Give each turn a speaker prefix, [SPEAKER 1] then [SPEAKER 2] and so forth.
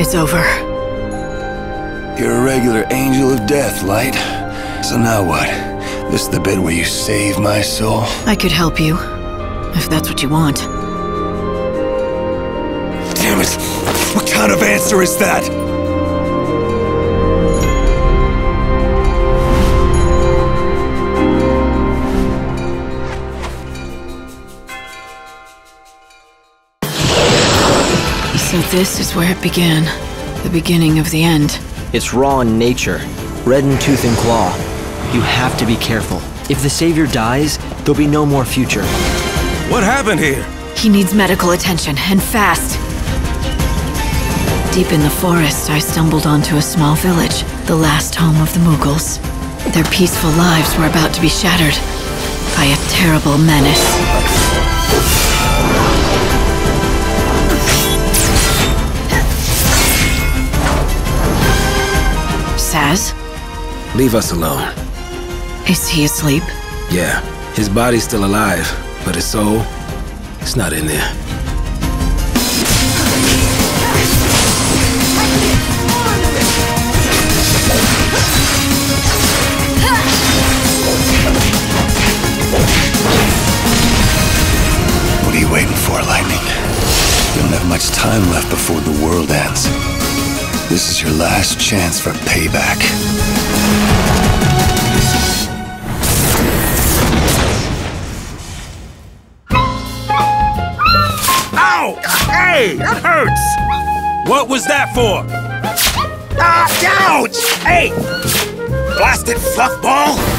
[SPEAKER 1] It's over.
[SPEAKER 2] You're a regular angel of death, Light. So now what? This is the bit where you save my soul?
[SPEAKER 1] I could help you, if that's what you want.
[SPEAKER 2] Damn it! What kind of answer is that?
[SPEAKER 1] So this is where it began. The beginning of the end.
[SPEAKER 3] It's raw in nature, red in tooth and claw. You have to be careful. If the Savior dies, there'll be no more future.
[SPEAKER 4] What happened here?
[SPEAKER 1] He needs medical attention, and fast. Deep in the forest, I stumbled onto a small village, the last home of the Moogles. Their peaceful lives were about to be shattered by a terrible menace. Sazh?
[SPEAKER 5] Leave us alone.
[SPEAKER 1] Is he asleep?
[SPEAKER 5] Yeah, his body's still alive, but his soul, it's not in there.
[SPEAKER 2] What are you waiting for, Lightning? You don't have much time left before the world ends. This is your last chance for payback.
[SPEAKER 4] Ow! Hey, that hurts! What was that for? Ah, ouch! Hey! Blasted fluff ball!